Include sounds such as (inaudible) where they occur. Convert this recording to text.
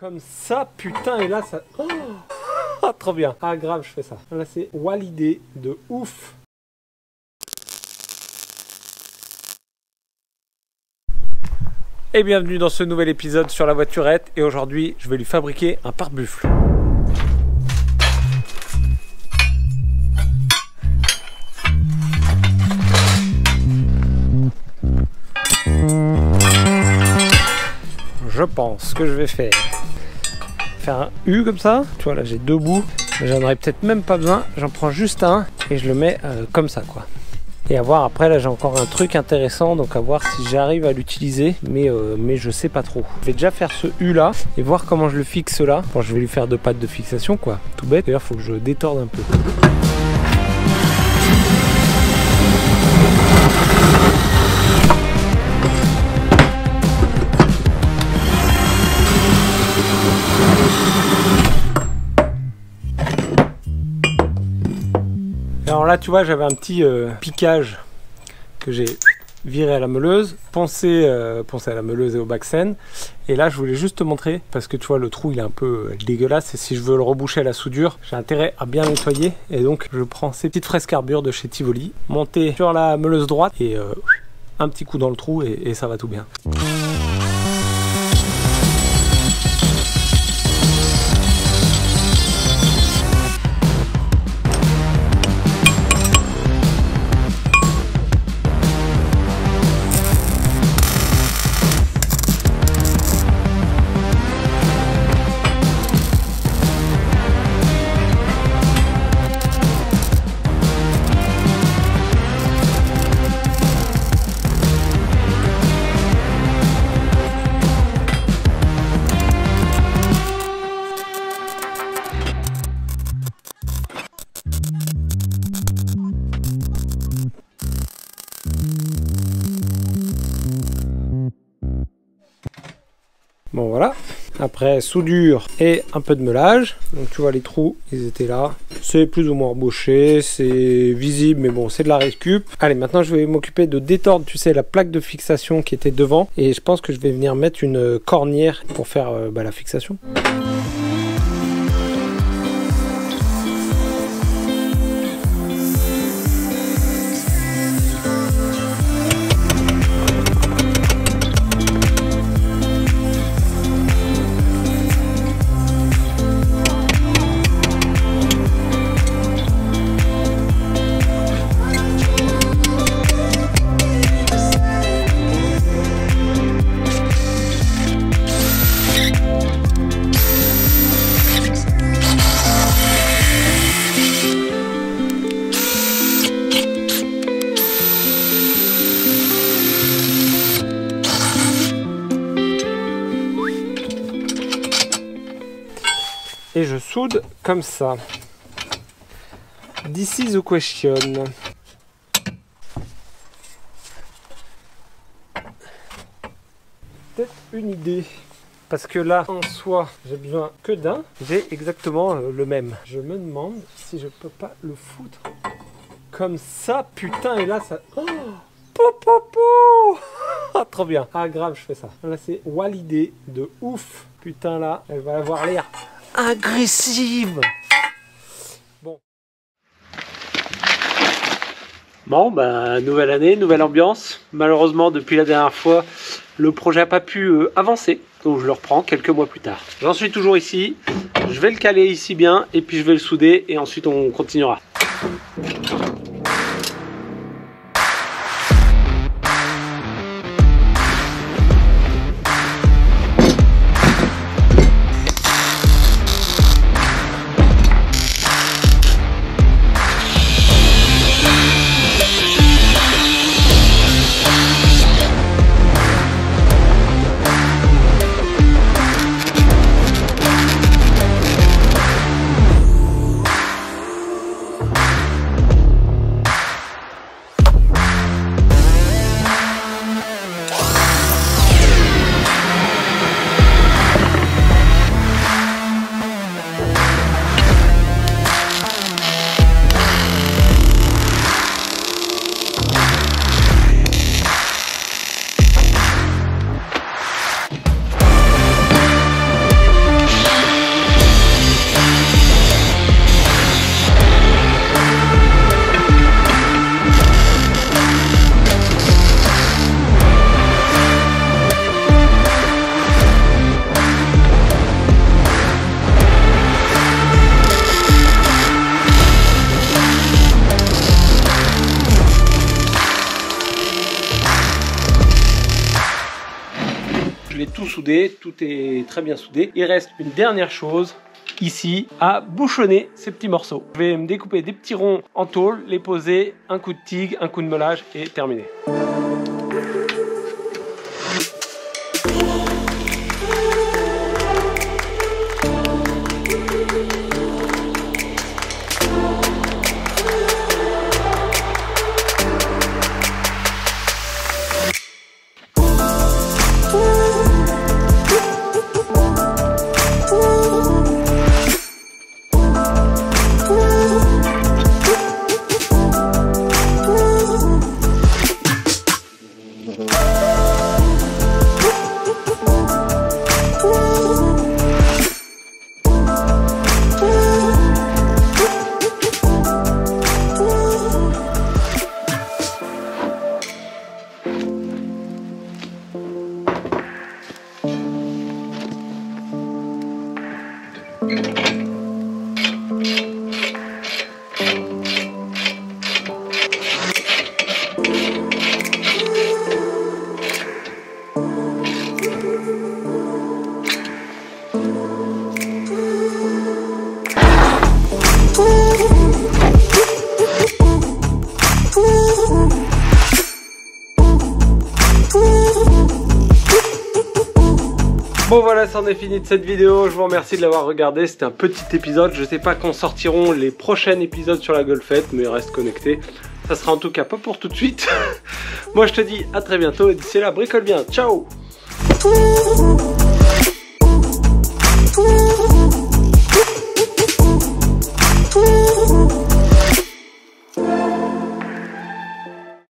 Comme ça, putain, et là, ça... Oh, (laughs) trop bien. Ah, grave, je fais ça. Là, c'est Walidé de ouf. Et bienvenue dans ce nouvel épisode sur la voiturette. Et aujourd'hui, je vais lui fabriquer un pare-buffle. Je pense que je vais faire faire un U comme ça. Tu vois là j'ai deux bouts, j'en aurais peut-être même pas besoin. J'en prends juste un et je le mets euh, comme ça quoi. Et à voir après là j'ai encore un truc intéressant donc à voir si j'arrive à l'utiliser mais, euh, mais je sais pas trop. Je vais déjà faire ce U là et voir comment je le fixe là. Bon je vais lui faire deux pattes de fixation quoi, tout bête. D'ailleurs faut que je détorde un peu. Là, tu vois, j'avais un petit euh, piquage que j'ai viré à la meuleuse, poncé, euh, à la meuleuse et au baxen. Et là, je voulais juste te montrer, parce que tu vois, le trou, il est un peu euh, dégueulasse. Et si je veux le reboucher à la soudure, j'ai intérêt à bien nettoyer. Et donc, je prends ces petites fraises carbure de chez Tivoli, monter sur la meuleuse droite et un petit coup dans le trou et ça va tout bien. Voilà, après soudure et un peu de meulage. Donc tu vois les trous, ils étaient là. C'est plus ou moins rebouché, c'est visible mais bon c'est de la récup. Allez maintenant je vais m'occuper de détordre tu sais la plaque de fixation qui était devant. Et je pense que je vais venir mettre une cornière pour faire euh, bah, la fixation. Et je soude comme ça. This is the question. Peut-être une idée. Parce que là, en soi, j'ai besoin que d'un. J'ai exactement euh, le même. Je me demande si je peux pas le foutre comme ça. Putain, et là, ça... Oh (laughs) ah, Trop bien. Ah, grave, je fais ça. Là, c'est Walidé de ouf. Putain, là, elle va avoir l'air agressive. Bon. Bah, nouvelle année, nouvelle ambiance. Malheureusement, depuis la dernière fois, le projet n'a pas pu euh, avancer. Donc je le reprends quelques mois plus tard. J'en suis toujours ici. Je vais le caler ici bien et puis je vais le souder et ensuite on continuera. Tout est très bien soudé. Il reste une dernière chose ici à bouchonner ces petits morceaux. Je vais me découper des petits ronds en tôle, les poser, un coup de tigre, un coup de meulage et terminé. Bon voilà, c'en est fini de cette vidéo. Je vous remercie de l'avoir regardé. C'était un petit épisode. Je sais pas quand sortiront les prochains épisodes sur la golfette, mais reste connecté. Ça sera en tout cas pas pour tout de suite. (laughs) Moi je te dis à très bientôt et d'ici là, bricole bien. Ciao